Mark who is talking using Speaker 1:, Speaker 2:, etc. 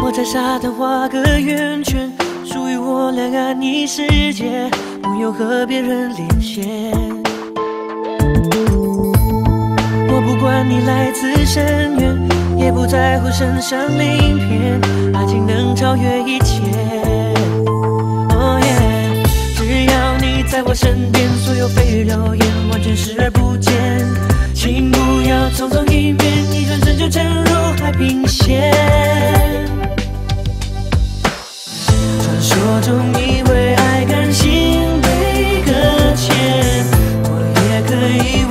Speaker 1: 我在沙滩画个圆圈，属于我两岸一世界，又和别人连线。我不管你来自深渊，也不在乎身上鳞片，爱情能超越一切。哦耶，只要你在我身边，所有蜚语流言完全视而不见。请不要匆匆一面，一转身就沉入海平线。传说中也